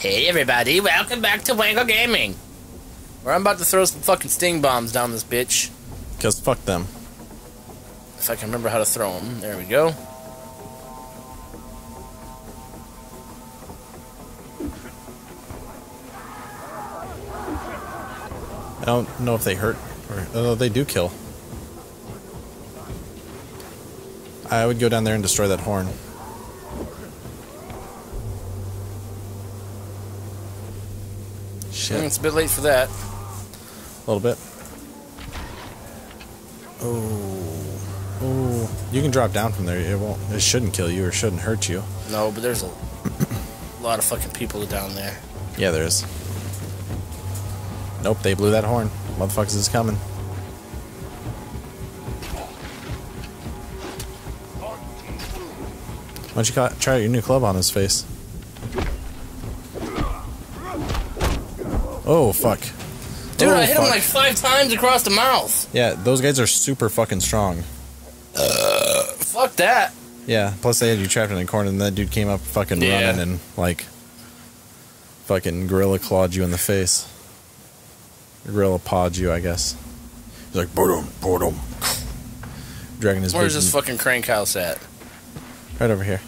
Hey everybody, welcome back to Wangle Gaming. Where I'm about to throw some fucking sting bombs down this bitch. Because fuck them. If I can remember how to throw them. There we go. I don't know if they hurt or oh, they do kill. I would go down there and destroy that horn. Shit. Mm, It's a bit late for that. A little bit. Oh. Oh. You can drop down from there. It won't it shouldn't kill you or shouldn't hurt you. No, but there's a lot of fucking people down there. Yeah, there is. Nope, they blew that horn. Motherfuckers is coming. Why don't you try out your new club on his face? Oh, fuck. Dude, oh, I hit him like five times across the mouth. Yeah, those guys are super fucking strong. Uh, fuck that. Yeah, plus they had you trapped in a corner and that dude came up fucking Yeah. running and, like, fucking gorilla clawed you in the face. Gorilla pawed you, I guess. He's like, boom, boom. Dragging his Where's this fucking crank house at? Right over here.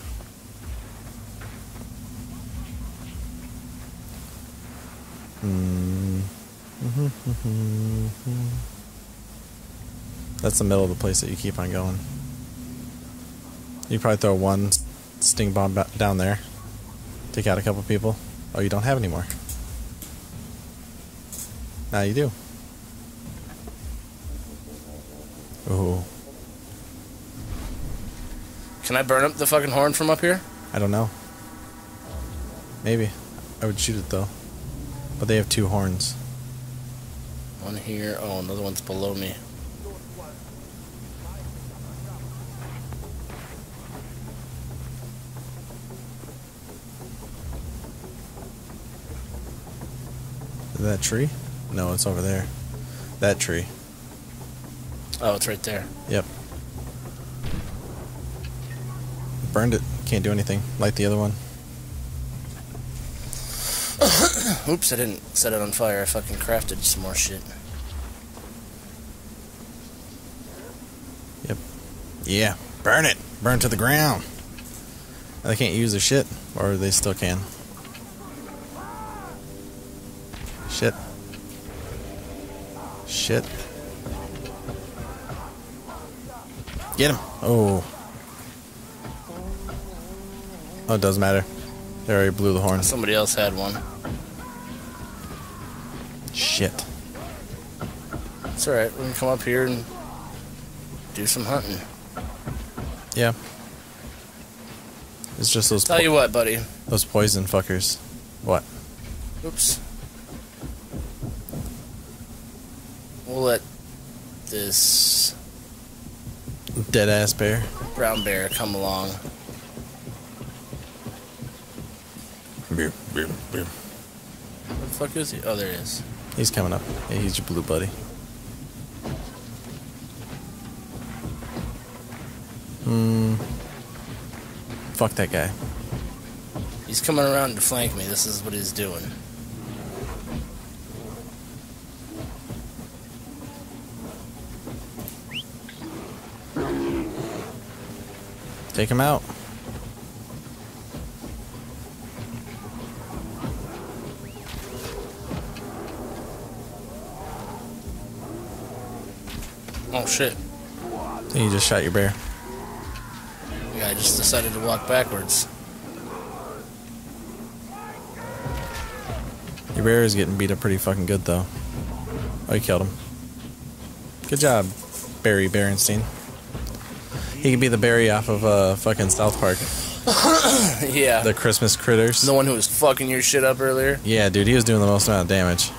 That's the middle of the place that you keep on going. You probably throw one sting bomb down there, take out a couple people. Oh, you don't have any more. Now you do. Ooh, Can I burn up the fucking horn from up here? I don't know. Maybe. I would shoot it though. But they have two horns. One here. Oh, another one's below me. That tree? No, it's over there. That tree. Oh, it's right there. Yep. Burned it. Can't do anything. Light the other one. Oops, I didn't set it on fire. I fucking crafted some more shit. Yep. Yeah. Burn it. Burn to the ground. They can't use their shit. Or they still can. Shit. Shit. Get him. Oh. Oh, it doesn't matter. They already blew the horn. Somebody else had one. Shit. It's alright. We can come up here and do some hunting. Yeah. It's just those Tell you what, buddy. those poison fuckers. What? Oops. We'll let this Dead ass bear. brown bear come along. Beer, beer, beer. Where the fuck is he? Oh, there he is. He's coming up. Yeah, he's your blue buddy. Hmm. Fuck that guy. He's coming around to flank me. This is what he's doing. Take him out. Oh shit. You just shot your bear. Yeah, I just decided to walk backwards. Your bear is getting beat up pretty fucking good though. Oh, you killed him. Good job, Barry Berenstein. He could be the Barry off of uh, fucking South Park. yeah. The Christmas critters. the one who was fucking your shit up earlier. Yeah, dude, he was doing the most amount of damage.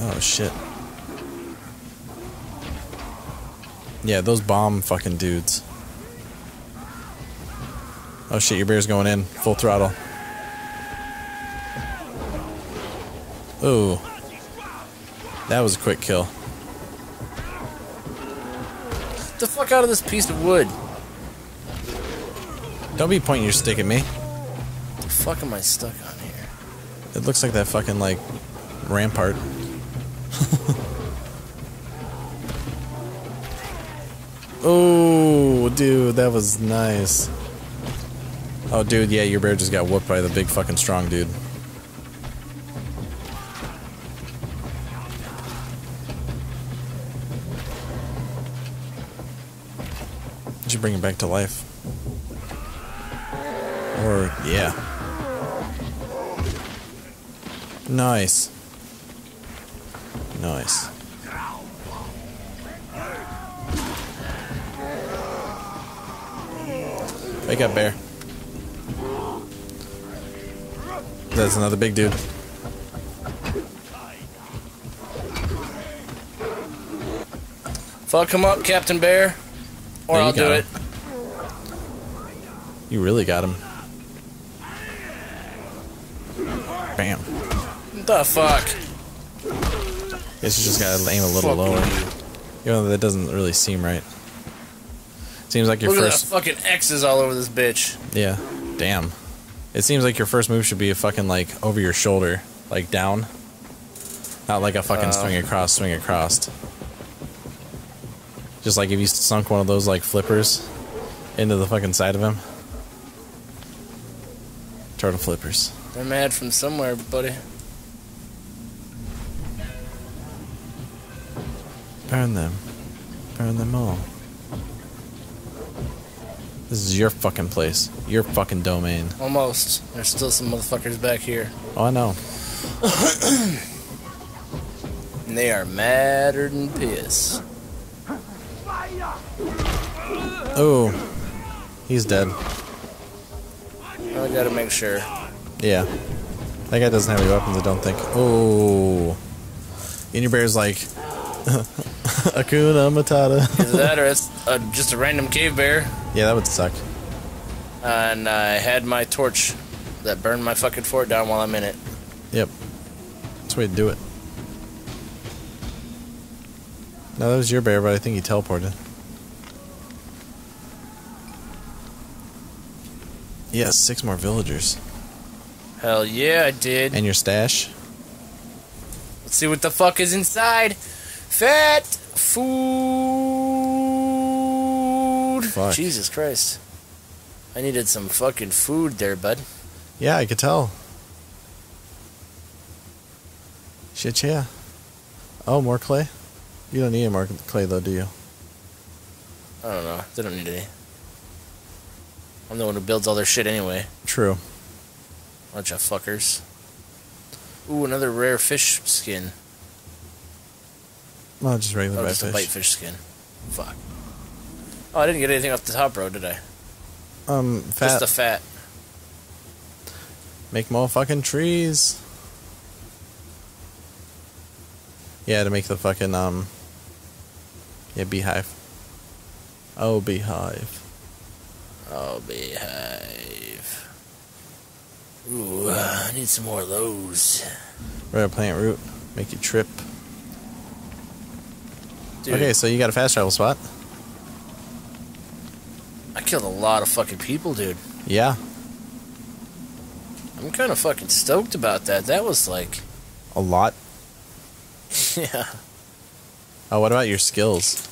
Oh shit. Yeah, those bomb fucking dudes. Oh shit, your bear's going in. Full throttle. Ooh. That was a quick kill. Get the fuck out of this piece of wood. Don't be pointing your stick at me. What The fuck am I stuck on here? It looks like that fucking like rampart. oh, dude, that was nice. Oh, dude, yeah, your bear just got whooped by the big fucking strong dude. Did you bring him back to life. Or, yeah. Nice. Nice. Wake up, bear. That's another big dude. Fuck him up, Captain Bear. Or I'll do got it. You really got him. Bam. What the fuck? Guess you just gotta aim a little Fuck lower. you. Even though that doesn't really seem right. Seems like your Look first. at that fucking X's all over this bitch. Yeah. Damn. It seems like your first move should be a fucking like over your shoulder, like down. Not like a fucking Oh. swing across, swing across. Just like if you sunk one of those like flippers into the fucking side of him. Turtle flippers. They're mad from somewhere, buddy. Burn them. Burn them all. This is your fucking place. Your fucking domain. Almost. There's still some motherfuckers back here. Oh, I know. And they are madder than piss. Oh, he's dead. I gotta make sure. Yeah. That guy doesn't have any weapons, I don't think. Oh. And your bear's like, Akuna Matata. Either that or it's uh, just a random cave bear. Yeah, that would suck. And I had my torch that burned my fucking fort down while I'm in it. Yep. That's the way to do it. No, that was your bear, but I think he teleported. Yeah, six more villagers. Hell yeah, I did. And your stash? Let's see what the fuck is inside. Fat food. Fuck. Jesus Christ. I needed some fucking food there, bud. Yeah, I could tell. Shit, yeah. Oh, more clay? You don't need any more clay, though, do you? I don't know. They don't need any. I'm the one who builds all their shit anyway. True. Bunch of fuckers. Ooh, another rare fish skin. Well, just regular Oh, just a fish. bite fish skin. Fuck. Oh, I didn't get anything off the top row, did I? Um, Just fat. the fat. Make more fucking trees. Yeah, to make the fucking, um. Yeah, beehive. Oh, beehive. Oh, beehive. Ooh, uh, I need some more of those. Red plant root. Make you trip. Dude, Okay, so you got a fast travel spot? Killed a lot of fucking people, dude. Yeah, I'm kind of fucking stoked about that. That was like, a lot. yeah. Oh, what about your skills?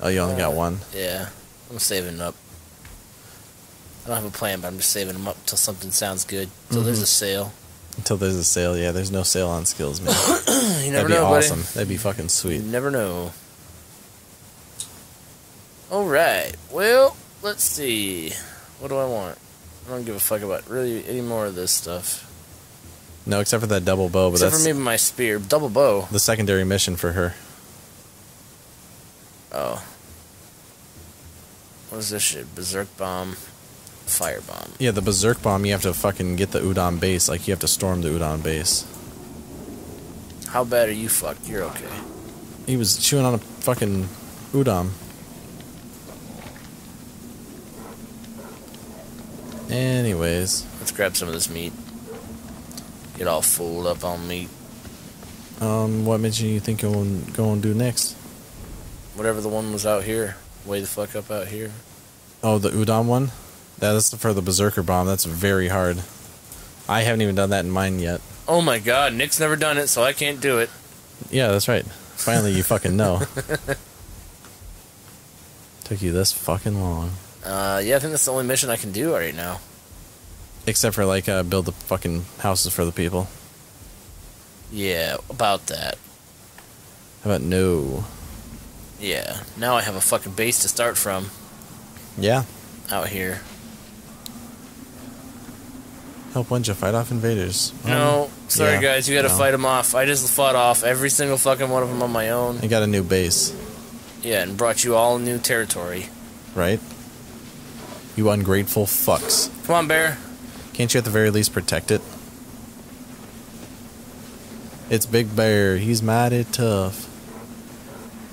Oh, you only got Uh, one. Yeah, I'm saving up. I don't have a plan, but I'm just saving them up till something sounds good. Till there's a sale. Until there's a sale. Yeah, there's no sale on skills, man. you never That'd be know, awesome. buddy. That'd be fucking You sweet. never know. All right. Well, let's see. What do I want? I don't give a fuck about really any more of this stuff. No, except for that double bow, but Except that's for maybe my spear, double bow. the secondary mission for her. Oh. What is this shit? Berserk bomb, fire bomb. Yeah, the berserk bomb. You have to fucking get the Udam base. Like you have to storm the Udam base. How bad are you fucked? You're okay. He was chewing on a fucking Udam. Anyways, Let's grab some of this meat. Get all full up on meat. um, what mission you think you'll go and do next? Whatever the one was out here. Way the fuck up out here. Oh, the Udam one. Yeah, that's for the berserker bomb. That's very hard. I haven't even done that in mine yet. Oh my god, Nick's never done it, so I can't do it. Yeah, that's right. Finally, you fucking know. Took you this fucking long. Uh, yeah, I think that's the only mission I can do right now. Except for, like, uh, build the fucking houses for the people. Yeah, about that. How about no? Yeah, now I have a fucking base to start from Yeah. out here. Help Wenja fight off invaders. No, sorry yeah, guys, you gotta no. fight them off. I just fought off every single fucking one of them on my own. I got a new base, Yeah, and brought you all new territory. right? You ungrateful fucks. Come on, Bear. Can't you at the very least protect it? It's Big Bear. He's mighty tough.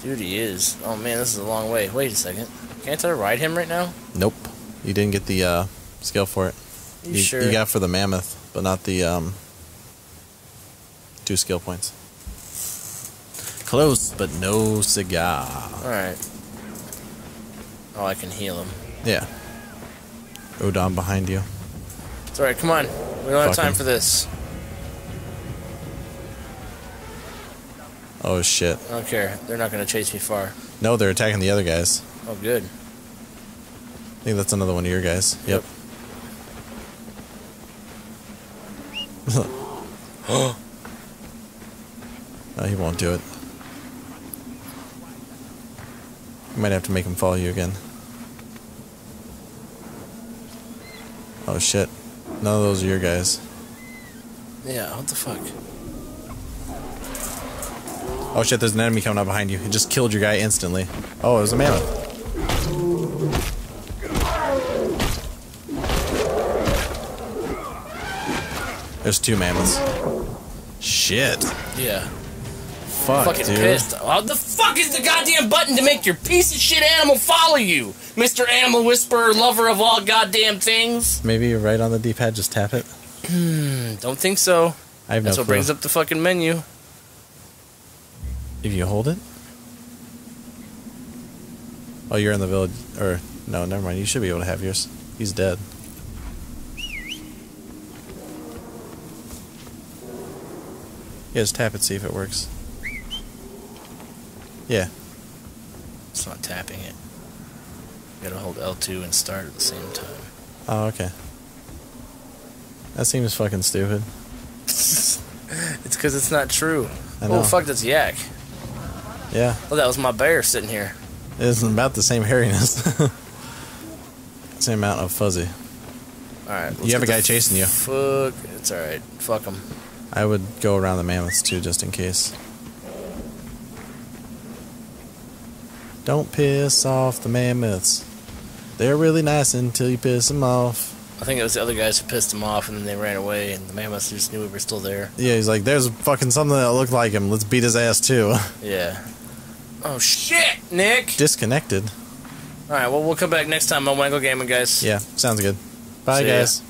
Dude, he is. Oh man, this is a long way. Wait a second. Can't I ride him right now? Nope. You didn't get the uh, skill for it. You, sure? You got for the mammoth, but not the um, two skill points. Close, but no cigar. Alright. Oh, I can heal him. Yeah. Udam behind you. It's alright, come on. We don't have time him. for this. Oh shit. I don't care. They're not gonna chase me far. No, they're attacking the other guys. Oh, good. I think that's another one of your guys. Yep. Oh. he won't do it. You might have to make him follow you again. Oh shit. None of those are your guys. Yeah, what the fuck? Oh shit, there's an enemy coming up behind you. He just killed your guy instantly. Oh, it was a mammoth. There's two mammoths. Shit. Yeah. Fuck, fucking dude. pissed. How the fuck is the goddamn button to make your piece of shit animal follow you? Mr. Animal Whisperer, lover of all goddamn things? Maybe you're right on the D-pad, just tap it. Hmm, don't think so. I have no That's what clue. brings up the fucking menu. If you hold it? Oh, you're in the village. Or, no, never mind. You should be able to have yours. He's dead. Yeah, just tap it, see if it works. Yeah. It's not tapping it. You gotta hold L2 and start at the same time. Oh, okay. That seems fucking stupid. It's because it's not true. I oh, know. Oh, fuck, that's Yak. Yeah, Oh, that was my bear sitting here. it's about the same hairiness. same amount of fuzzy. Alright. You have a guy chasing you. Fuck. It's alright. Fuck him. I would go around the mammoths too, just in case. Don't piss off the mammoths. They're really nice until you piss them off. I think it was the other guys who pissed him off and then they ran away and the mammoths just knew we were still there. Yeah, he's like, there's fucking something that looked like him. Let's beat his ass too. Yeah. Oh, shit, Nick! Disconnected. Alright, well, we'll come back next time on Wangle Gaming, guys. Yeah, sounds good. Bye, See ya. guys.